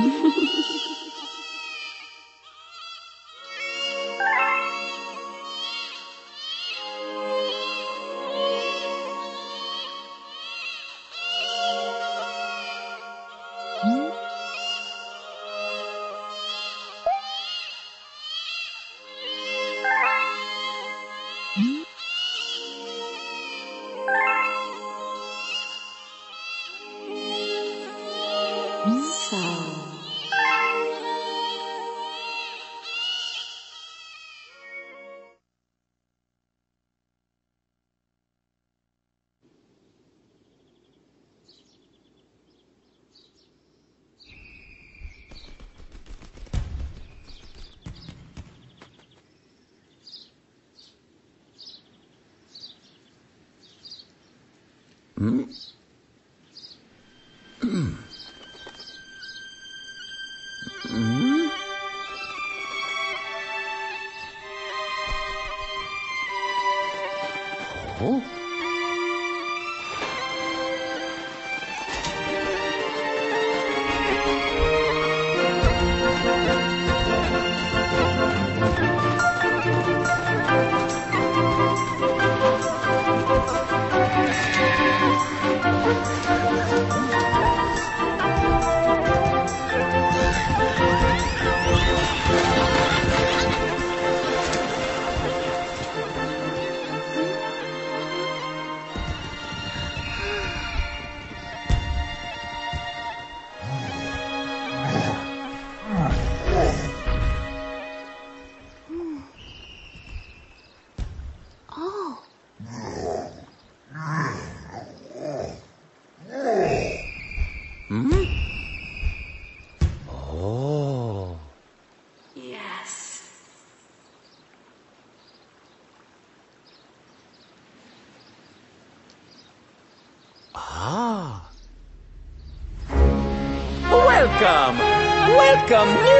Mm-hmm. Oh. Oh. yes. Ah. Welcome! Welcome,